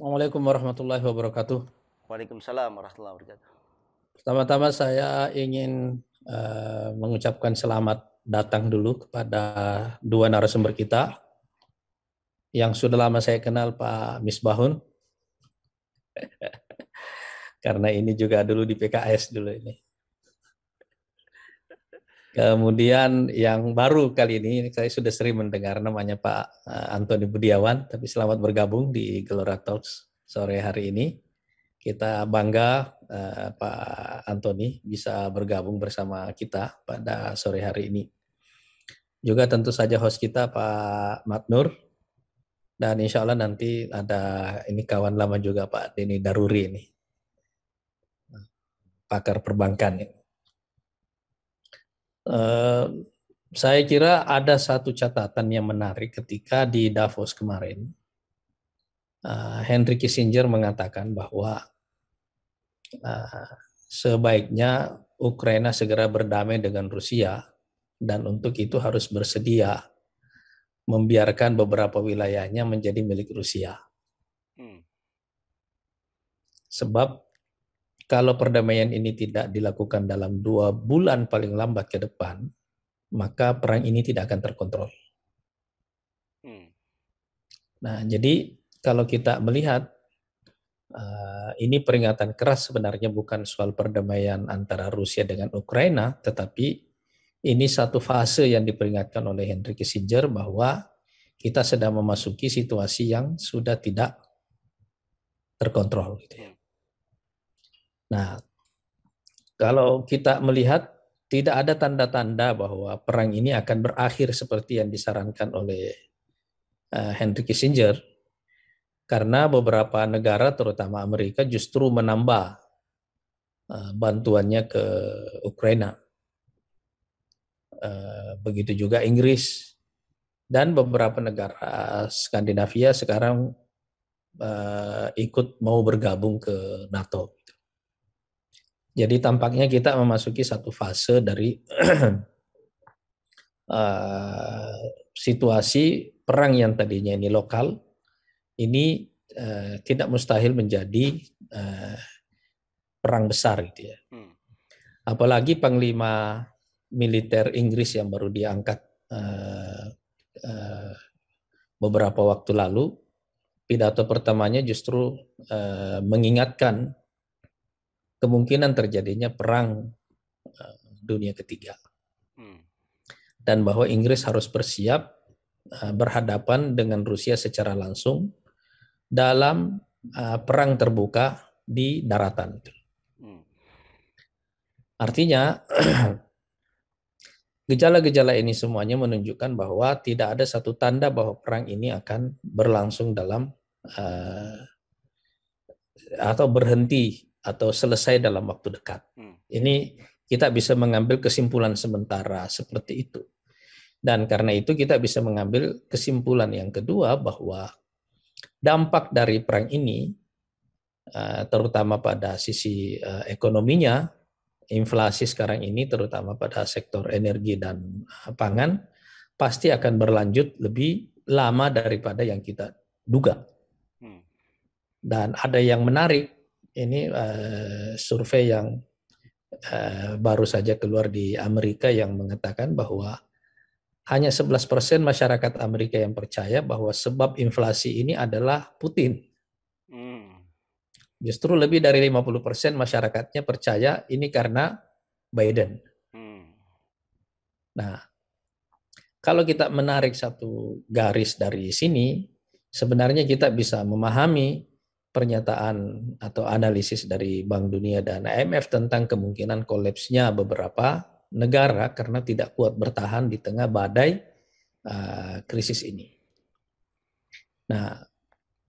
Assalamualaikum warahmatullahi wabarakatuh. Waalaikumsalam warahmatullahi wabarakatuh. Pertama-tama saya ingin uh, mengucapkan selamat datang dulu kepada dua narasumber kita yang sudah lama saya kenal Pak Misbahun. Karena ini juga dulu di PKS dulu ini. Kemudian yang baru kali ini saya sudah sering mendengar namanya Pak eh, Antoni Budiawan, tapi selamat bergabung di Gelora Talks sore hari ini. Kita bangga uh, Pak Antoni bisa bergabung bersama kita pada sore hari ini. Juga tentu saja host kita Pak Matnur dan insya Allah nanti ada ini kawan lama juga Pak Deni Daruri ini pakar perbankan ini. Eh, saya kira ada satu catatan yang menarik ketika di Davos kemarin. Uh, Henry Kissinger mengatakan bahwa uh, sebaiknya Ukraina segera berdamai dengan Rusia dan untuk itu harus bersedia membiarkan beberapa wilayahnya menjadi milik Rusia. Hmm. Sebab kalau perdamaian ini tidak dilakukan dalam dua bulan paling lambat ke depan, maka perang ini tidak akan terkontrol. Hmm. Nah, jadi kalau kita melihat uh, ini peringatan keras sebenarnya bukan soal perdamaian antara Rusia dengan Ukraina, tetapi ini satu fase yang diperingatkan oleh Henry Kissinger bahwa kita sedang memasuki situasi yang sudah tidak terkontrol. Gitu ya. Nah, kalau kita melihat tidak ada tanda-tanda bahwa perang ini akan berakhir seperti yang disarankan oleh uh, Henry Kissinger, karena beberapa negara, terutama Amerika, justru menambah uh, bantuannya ke Ukraina. Uh, begitu juga Inggris dan beberapa negara Skandinavia sekarang ikut mau bergabung ke NATO. Jadi tampaknya kita memasuki satu fase dari uh, situasi perang yang tadinya ini lokal, ini uh, tidak mustahil menjadi uh, perang besar gitu ya. Hmm. Apalagi panglima militer Inggris yang baru diangkat uh, uh, beberapa waktu lalu, pidato pertamanya justru uh, mengingatkan kemungkinan terjadinya perang eh, dunia ketiga. Hmm. Dan bahwa Inggris harus bersiap eh, berhadapan dengan Rusia secara langsung dalam eh, perang terbuka di daratan. Hmm. Artinya gejala-gejala ini semuanya menunjukkan bahwa tidak ada satu tanda bahwa perang ini akan berlangsung dalam uh, atau berhenti atau selesai dalam waktu dekat. Hmm. Ini kita bisa mengambil kesimpulan sementara seperti itu. Dan karena itu kita bisa mengambil kesimpulan yang kedua bahwa dampak dari perang ini eh, terutama pada sisi eh, ekonominya, inflasi sekarang ini terutama pada sektor energi dan eh, pangan pasti akan berlanjut lebih lama daripada yang kita duga. Hmm. Dan ada yang menarik ini uh, survei yang uh, baru saja keluar di Amerika yang mengatakan bahwa hanya 11% masyarakat Amerika yang percaya bahwa sebab inflasi ini adalah Putin. Hmm. Justru lebih dari 50% masyarakatnya percaya ini karena Biden. Hmm. Nah, kalau kita menarik satu garis dari sini, sebenarnya kita bisa memahami pernyataan atau analisis dari Bank Dunia dan IMF tentang kemungkinan kolapsnya beberapa negara karena tidak kuat bertahan di tengah badai uh, krisis ini. Nah,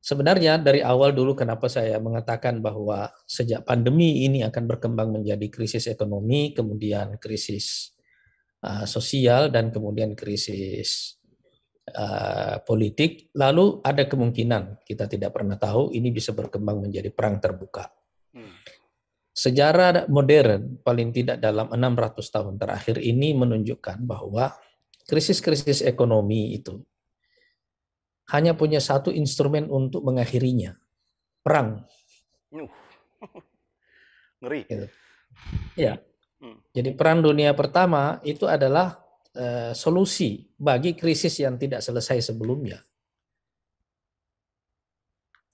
sebenarnya dari awal dulu kenapa saya mengatakan bahwa sejak pandemi ini akan berkembang menjadi krisis ekonomi, kemudian krisis uh, sosial dan kemudian krisis uh, politik, lalu ada kemungkinan kita tidak pernah tahu ini bisa berkembang menjadi perang terbuka. Hmm. Sejarah modern paling tidak dalam 600 tahun terakhir ini menunjukkan bahwa krisis-krisis ekonomi itu hanya punya satu instrumen untuk mengakhirinya, perang. Ngeri. Gitu. Ya. Hmm. Jadi perang dunia pertama itu adalah uh, solusi bagi krisis yang tidak selesai sebelumnya.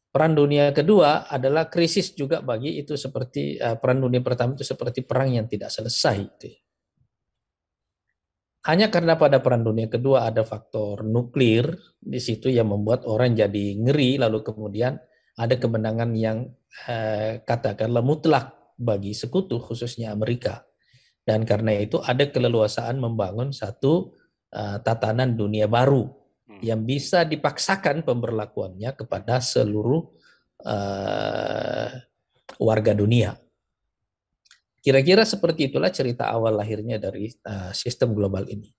Perang dunia kedua adalah krisis juga bagi itu seperti uh, perang dunia pertama itu seperti perang yang tidak selesai. Hanya karena pada perang dunia kedua ada faktor nuklir di situ yang membuat orang jadi ngeri lalu kemudian ada kemenangan yang uh, katakanlah mutlak bagi sekutu khususnya Amerika. Dan karena itu ada keleluasaan membangun satu uh, tatanan dunia baru hmm. yang bisa dipaksakan pemberlakuannya kepada seluruh uh, warga dunia. Kira-kira seperti itulah cerita awal lahirnya dari uh, sistem global ini.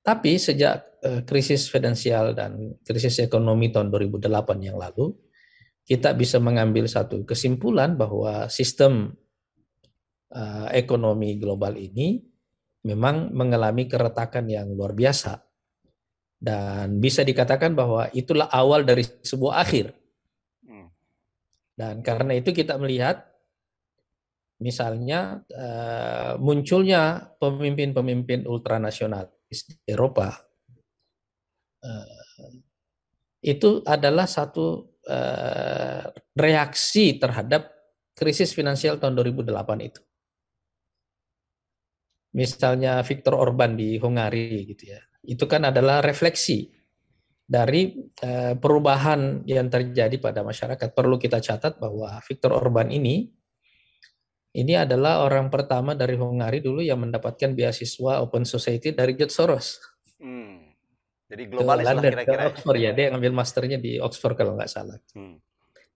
Tapi sejak uh, krisis finansial dan krisis ekonomi tahun 2008 yang lalu, kita bisa mengambil satu kesimpulan bahwa sistem uh, ekonomi global ini memang mengalami keretakan yang luar biasa dan bisa dikatakan bahwa itulah awal dari sebuah akhir. Hmm. Dan karena itu kita melihat misalnya uh, munculnya pemimpin-pemimpin ultranasionalis di Eropa uh, itu adalah satu Eh, reaksi terhadap krisis finansial tahun 2008 itu. Misalnya Viktor Orban di Hungari gitu ya. Itu kan adalah refleksi dari uh, perubahan yang terjadi pada masyarakat. Perlu kita catat bahwa Viktor Orban ini ini adalah orang pertama dari Hungari dulu yang mendapatkan beasiswa Open Society dari George Soros. Hmm. Jadi globalis lah kira-kira. Ya. Oxford ya, dia ngambil masternya di Oxford kalau nggak salah. Hmm.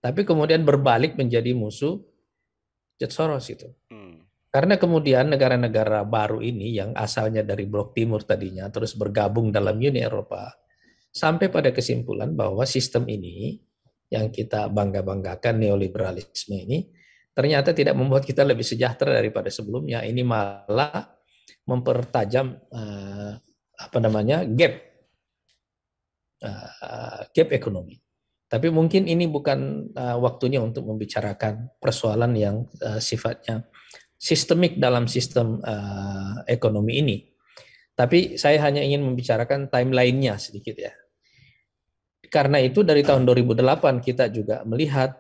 Tapi kemudian berbalik menjadi musuh George Soros itu. Karena kemudian negara-negara baru ini yang asalnya dari blok timur tadinya terus bergabung dalam Uni Eropa sampai pada kesimpulan bahwa sistem ini yang kita bangga-banggakan neoliberalisme ini ternyata tidak membuat kita lebih sejahtera daripada sebelumnya. Ini malah mempertajam uh, apa namanya gap uh, gap ekonomi. Tapi mungkin ini bukan uh, waktunya untuk membicarakan persoalan yang uh, sifatnya sistemik dalam sistem uh, ekonomi ini. Tapi saya hanya ingin membicarakan timelinenya sedikit ya. Karena itu dari tahun 2008 kita juga melihat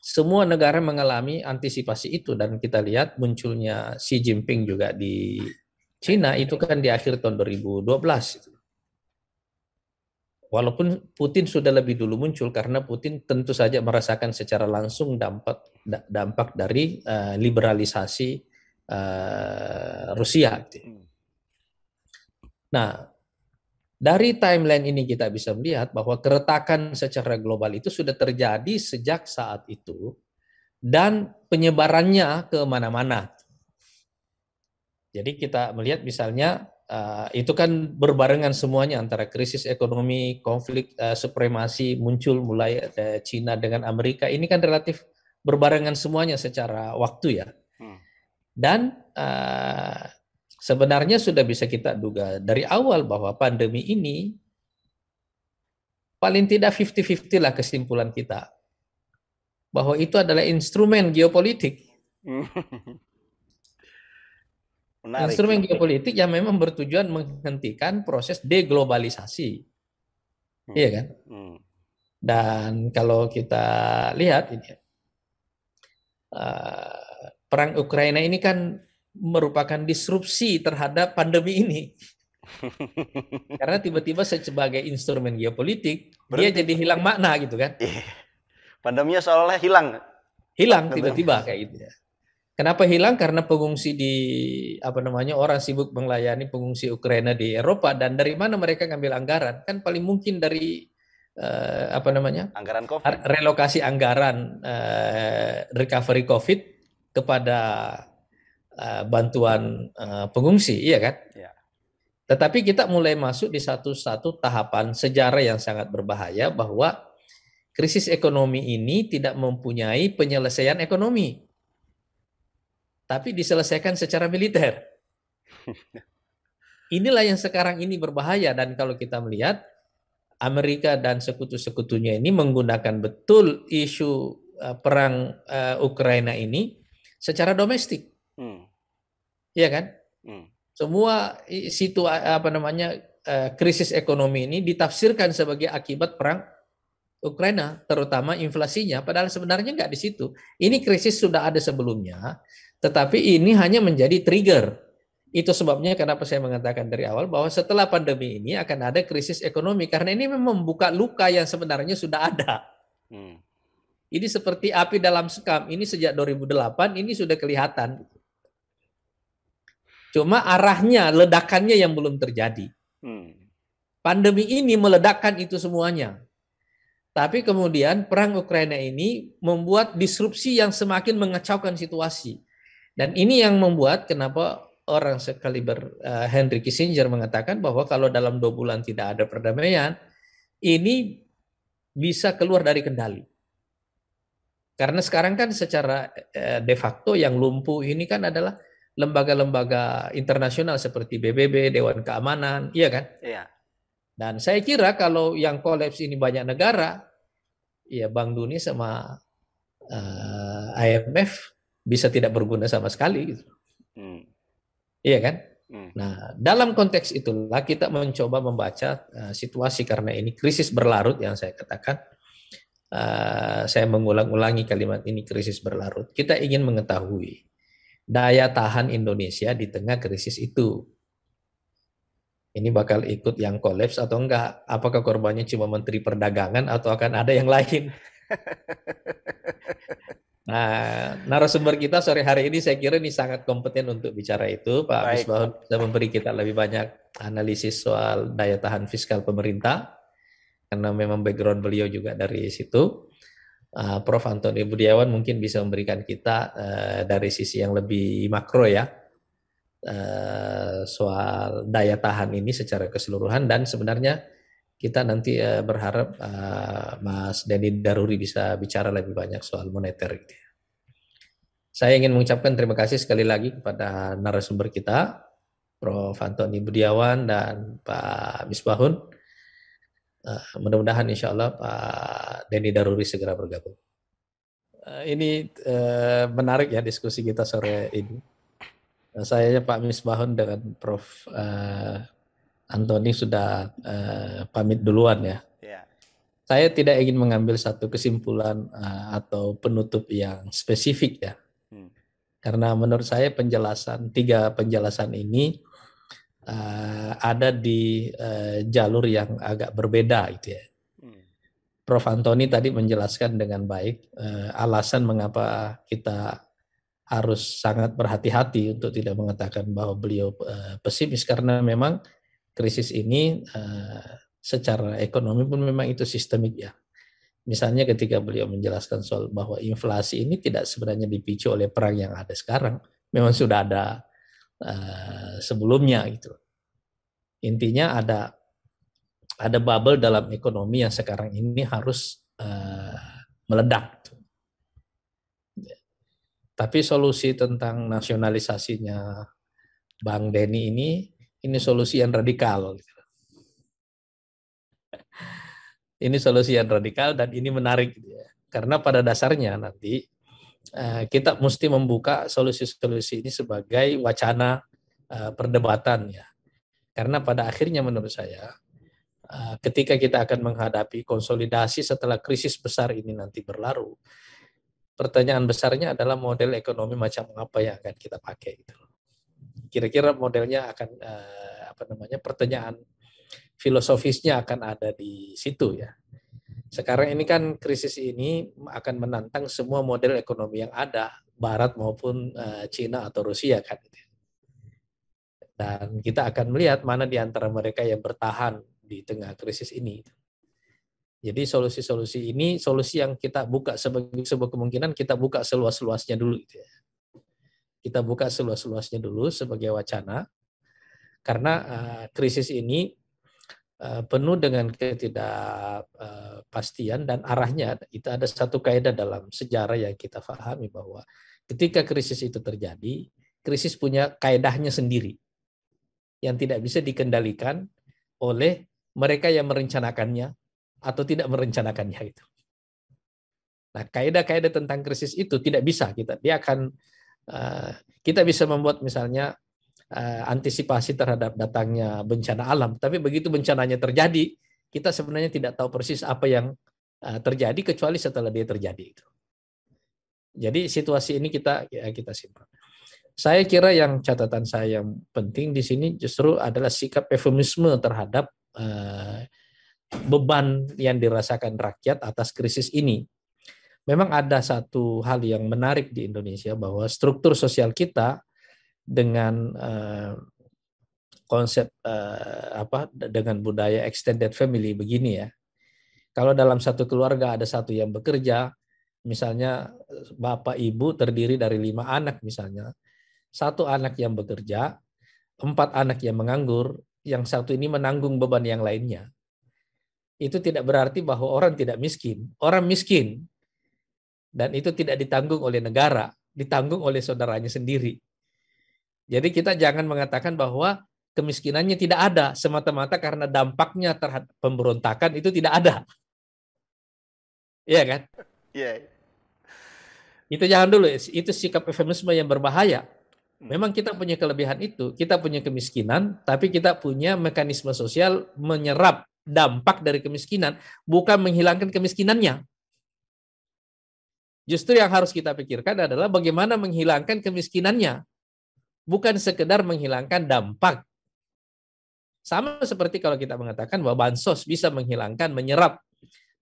semua negara mengalami antisipasi itu dan kita lihat munculnya Xi Jinping juga di Cina itu kan di akhir tahun 2012 Walaupun Putin sudah lebih dulu muncul karena Putin tentu saja merasakan secara langsung dampak dampak dari uh, liberalisasi uh, Rusia. Gitu. Hmm. Nah, dari timeline ini kita bisa melihat bahwa keretakan secara global itu sudah terjadi sejak saat itu dan penyebarannya ke mana-mana. Jadi kita melihat misalnya Uh, itu kan berbarengan semuanya antara krisis ekonomi, konflik uh, supremasi muncul mulai uh, Cina dengan Amerika. Ini kan relatif berbarengan semuanya secara waktu ya. Hmm. Dan uh, sebenarnya sudah bisa kita duga dari awal bahwa pandemi ini paling tidak 50-50 lah kesimpulan kita. Bahwa itu adalah instrumen geopolitik. Menarik. Instrumen geopolitik yang memang bertujuan menghentikan proses deglobalisasi. Hmm. Iya kan? Hmm. Dan kalau kita lihat ini uh, perang Ukraina ini kan merupakan disrupsi terhadap pandemi ini. Karena tiba-tiba sebagai instrumen geopolitik Berarti, dia jadi hilang makna gitu kan. Iya. Pandeminya seolah-olah hilang. Hilang tiba-tiba kayak gitu ya. Kenapa hilang? Karena pengungsi di apa namanya orang sibuk melayani pengungsi Ukraina di Eropa dan dari mana mereka ngambil anggaran? Kan paling mungkin dari uh, apa namanya? Anggaran COVID. Relokasi anggaran uh, recovery COVID kepada uh, bantuan uh, pengungsi, iya kan? Ya. Tetapi kita mulai masuk di satu-satu tahapan sejarah yang sangat berbahaya bahwa krisis ekonomi ini tidak mempunyai penyelesaian ekonomi tapi diselesaikan secara militer. Inilah yang sekarang ini berbahaya dan kalau kita melihat Amerika dan sekutu-sekutunya ini menggunakan betul isu uh, perang uh, Ukraina ini secara domestik. Hmm. Iya kan? Hmm. Semua situ apa namanya uh, krisis ekonomi ini ditafsirkan sebagai akibat perang Ukraina, terutama inflasinya. Padahal sebenarnya nggak di situ. Ini krisis sudah ada sebelumnya, tetapi ini hanya menjadi trigger itu sebabnya kenapa saya mengatakan dari awal bahwa setelah pandemi ini akan ada krisis ekonomi karena ini memang membuka luka yang sebenarnya sudah ada. Hmm. Ini seperti api dalam sekam. Ini sejak 2008 ini sudah kelihatan. Cuma arahnya, ledakannya yang belum terjadi. Hmm. Pandemi ini meledakkan itu semuanya. Tapi kemudian perang Ukraina ini membuat disrupsi yang semakin mengacaukan situasi. Dan ini yang membuat kenapa orang sekaliber uh, Henry Kissinger mengatakan bahwa kalau dalam dua bulan tidak ada perdamaian, ini bisa keluar dari kendali. Karena sekarang kan secara uh, de facto yang lumpuh ini kan adalah lembaga-lembaga internasional seperti PBB, Dewan Keamanan, iya kan? Iya. Dan saya kira kalau yang kolaps ini banyak negara, ya Bank Dunia sama uh, eh, IMF bisa tidak berguna sama sekali. Gitu. Hmm. Iya kan? Hmm. Nah, dalam konteks itulah kita mencoba membaca uh, situasi karena ini krisis berlarut yang saya katakan. Uh, saya mengulang-ulangi kalimat ini krisis berlarut. Kita ingin mengetahui daya tahan Indonesia di tengah krisis itu. Ini bakal ikut yang kolaps atau enggak? Apakah korbannya cuma Menteri Perdagangan atau akan ada yang lain? Nah, narasumber kita sore hari ini saya kira ini sangat kompeten untuk bicara itu. Pak Misbahun bisa memberi kita lebih banyak analisis soal daya tahan fiskal pemerintah, karena memang background beliau juga dari situ. Uh, Prof. Antoni Budiawan mungkin bisa memberikan kita uh, dari sisi yang lebih makro ya, uh, soal daya tahan ini secara keseluruhan dan sebenarnya kita nanti uh, berharap uh, Mas Denny Daruri bisa bicara lebih banyak soal moneter gitu. Ya. Saya ingin mengucapkan terima kasih sekali lagi kepada narasumber kita, Prof. Antoni Budiawan dan Pak Misbahun. Uh, mudah-mudahan insya Allah Pak Denny Daruri segera bergabung. Ini menarik ya diskusi kita sore ini. Saya Pak Misbahun dengan Prof. Antoni sudah uh, pamit duluan ya. Yeah. Saya tidak ingin mengambil satu kesimpulan uh, atau penutup yang spesifik ya karena menurut saya penjelasan tiga penjelasan ini uh, ada di uh, jalur yang agak berbeda gitu ya. Hmm. Prof Antoni tadi menjelaskan dengan baik uh, alasan mengapa kita harus sangat berhati-hati untuk tidak mengatakan bahwa beliau uh, pesimis karena memang krisis ini uh, secara ekonomi pun memang itu sistemik ya. Misalnya ketika beliau menjelaskan soal bahwa inflasi ini tidak sebenarnya dipicu oleh perang yang ada sekarang, memang sudah ada uh, sebelumnya gitu. Intinya ada ada bubble dalam ekonomi yang sekarang ini harus uh, meledak. Gitu. Tapi solusi tentang nasionalisasinya Bang Denny ini ini solusi yang radikal. Gitu. Ini solusi yang radikal dan ini menarik gitu ya. Karena pada dasarnya nanti eh, kita mesti membuka solusi-solusi ini sebagai wacana eh, perdebatan ya. Karena pada akhirnya menurut saya eh, ketika kita akan menghadapi konsolidasi setelah krisis besar ini nanti berlalu, pertanyaan besarnya adalah model ekonomi macam apa yang akan kita pakai gitu. Kira-kira modelnya akan apa namanya pertanyaan filosofisnya akan ada di situ ya. Sekarang ini kan krisis ini akan menantang semua model ekonomi yang ada, Barat maupun uh, Cina atau Rusia kan. Dan kita akan melihat mana di antara mereka yang bertahan di tengah krisis ini. Jadi solusi-solusi ini solusi yang kita buka sebagai sebuah kemungkinan kita buka seluas-luasnya dulu gitu ya. Kita buka seluas-luasnya dulu sebagai wacana karena uh, krisis ini Eh, penuh dengan ketidakpastian dan arahnya itu ada satu kaidah dalam sejarah yang kita pahami bahwa ketika krisis itu terjadi, krisis punya kaidahnya sendiri yang tidak bisa dikendalikan oleh mereka yang merencanakannya atau tidak merencanakannya itu. Nah, kaidah-kaidah tentang krisis itu tidak bisa kita. Dia akan uh, kita bisa membuat misalnya uh, antisipasi terhadap datangnya bencana alam, tapi begitu bencananya terjadi, kita sebenarnya tidak tahu persis apa yang uh, terjadi kecuali setelah dia terjadi itu. Jadi situasi ini kita ya, kita simpan. Saya kira yang catatan saya yang penting di sini justru adalah sikap eufemisme terhadap beban yang dirasakan rakyat atas krisis ini memang ada satu hal yang menarik di Indonesia bahwa struktur sosial kita dengan uh, konsep uh, apa dengan budaya extended family begini ya. Kalau dalam satu keluarga ada satu yang bekerja, misalnya bapak ibu terdiri dari lima anak misalnya, satu anak yang bekerja, empat anak yang menganggur, yang satu ini menanggung beban yang lainnya. Itu tidak berarti bahwa orang tidak miskin. Orang miskin, dan itu tidak ditanggung oleh negara, ditanggung oleh saudaranya sendiri. Jadi kita jangan mengatakan bahwa kemiskinannya tidak ada semata-mata karena dampaknya terhadap pemberontakan itu tidak ada. Iya kan? Iya. Yeah. Itu jangan dulu, itu sikap eufemisme yang berbahaya. Hmm. Memang kita punya kelebihan itu, kita punya kemiskinan, tapi kita punya mekanisme sosial menyerap dampak dari kemiskinan, bukan menghilangkan kemiskinannya. Justru yang harus kita pikirkan adalah bagaimana menghilangkan kemiskinannya. Bukan sekedar menghilangkan dampak. Sama seperti kalau kita mengatakan bahwa bansos bisa menghilangkan, menyerap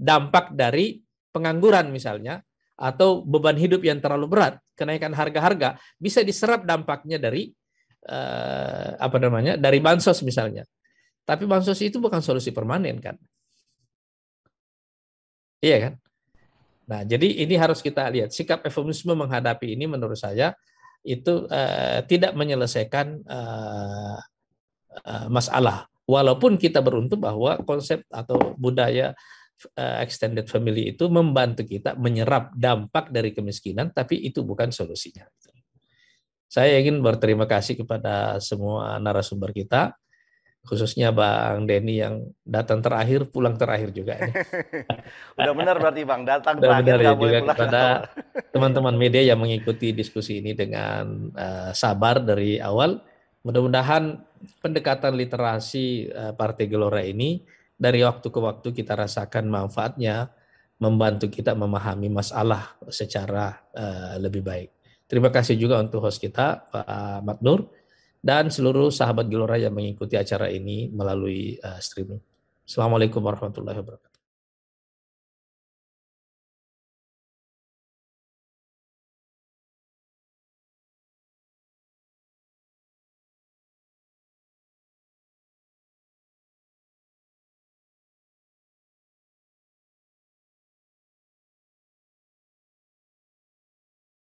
dampak dari pengangguran misalnya, atau beban hidup yang terlalu berat, kenaikan harga-harga, bisa diserap dampaknya dari eh, apa namanya dari bansos misalnya. Tapi bansos itu bukan solusi permanen kan? Iya kan? Nah, jadi ini harus kita lihat sikap eufemisme menghadapi ini menurut saya itu uh, tidak menyelesaikan uh, uh, masalah. Walaupun kita beruntung bahwa konsep atau budaya uh, extended family itu membantu kita menyerap dampak dari kemiskinan, tapi itu bukan solusinya. Saya ingin berterima kasih kepada semua narasumber kita khususnya Bang Denny yang datang terakhir, pulang terakhir juga. Ini. Udah benar berarti Bang, datang Udah terakhir benar ya, juga kepada teman-teman media yang mengikuti diskusi ini dengan uh, sabar dari awal. Mudah-mudahan pendekatan literasi uh, Partai Gelora ini dari waktu ke waktu kita rasakan manfaatnya, membantu kita memahami masalah secara uh, lebih baik. Terima kasih juga untuk host kita Pak Mat Nur dan seluruh sahabat Gelora yang mengikuti acara ini melalui uh, streaming. Assalamualaikum warahmatullahi wabarakatuh.